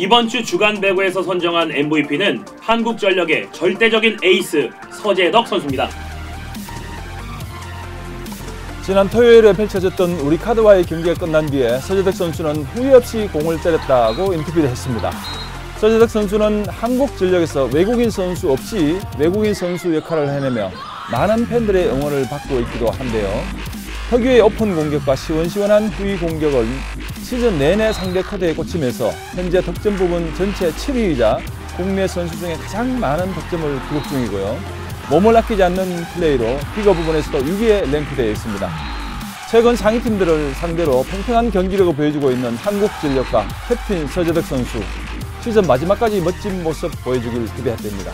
이번 주 주간 배구에서 선정한 MVP는 한국전력의 절대적인 에이스 서재덕 선수입니다. 지난 토요일에 펼쳐졌던 우리 카드와의 경기가 끝난 뒤에 서재덕 선수는 후회 없이 공을 때렸다고 인터뷰를 했습니다. 서재덕 선수는 한국 전력에서 외국인 선수 없이 외국인 선수 역할을 해내며 많은 팬들의 응원을 받고 있기도 한데요. 특유의 오픈 공격과 시원시원한 후위 공격을 시즌 내내 상대 카드에 꽂히면서 현재 득점 부분 전체 7위이자 국내 선수 중에 가장 많은 득점을 기록 중이고요. 몸을 아끼지 않는 플레이로 피거 부분에서도 6위에 랭크되어 있습니다. 최근 상위 팀들을 상대로 팽팽한 경기력을 보여주고 있는 한국전력과 캡틴 서재덕 선수 시즌 마지막까지 멋진 모습 보여주길 기대됩니다.